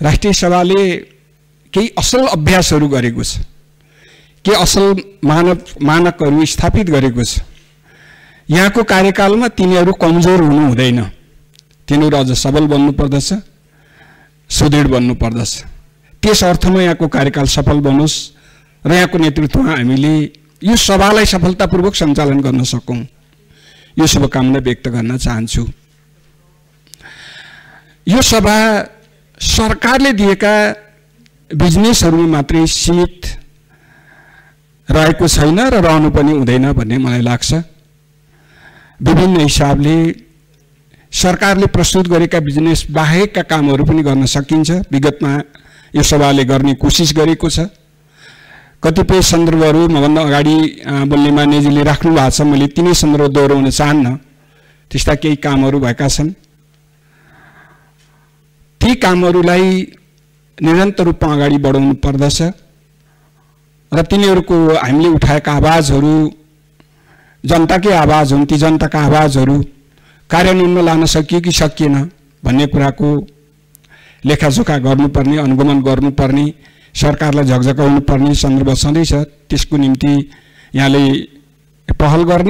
राष्ट्रिय सभाले केही असल अभ्यासहरू गरेको छ। केही असल मानव मानकहरू स्थापित गरेको छ। यहाँको कार्यकालमा तिनीहरू कमजोर हुनु हुँदैन। तिनीहरू अझ सबल बन्नु पर्दछ सुदृढ बन्नु पर्दछ। त्यस अर्थमा यहाँको कार्यकाल सफल बनोस् र यहाँको नेतृत्वमा हामीले यो सभालाई सफलतापूर्वक सञ्चालन गर्न सकौँ। यो शुभकामना व्यक्त गर्न चाहन्छु। यो सभा सरकारले दिएका बिजनेसहरूमा मात्रै सीमित रहेको छैन र रहनु पनि हुँदैन भन्ने मलाई लाग्छ। विभिन्न हिसाबले सरकारले प्रस्तुत गरेका बिजनेस बाहेकका कामहरू पनि गर्न सकिन्छ। विगतमा यो सभाले गर्ने कोसिस गरेको छ। कतिपय सन्दर्भहरू मभन्दा अगाडि बोल्ने मान्यजीले राख्नु भएको छ मैले तिनै सन्दर्भ दोहोऱ्याउन चाहन्न। त्यस्ता केही कामहरू भएका छन्। ती कामहरूलाई निरन्तर रूपमा अगाडि बढाउनु पर्दछ र तिनीहरूको हामीले उठाएका आवाजहरू जनताकै आवाज हुन् ती जनताका आवाजहरू कार्यान्वयनमा लान सकियो कि सकिएन भन्ने कुराको लेखाजोखा गर्नुपर्ने अनुगमन गर्नुपर्ने सरकारलाई झकझकाउनु पर्ने सन्दर्भ छँदैछ त्यसको निम्ति यहाँले पहल गर्ने।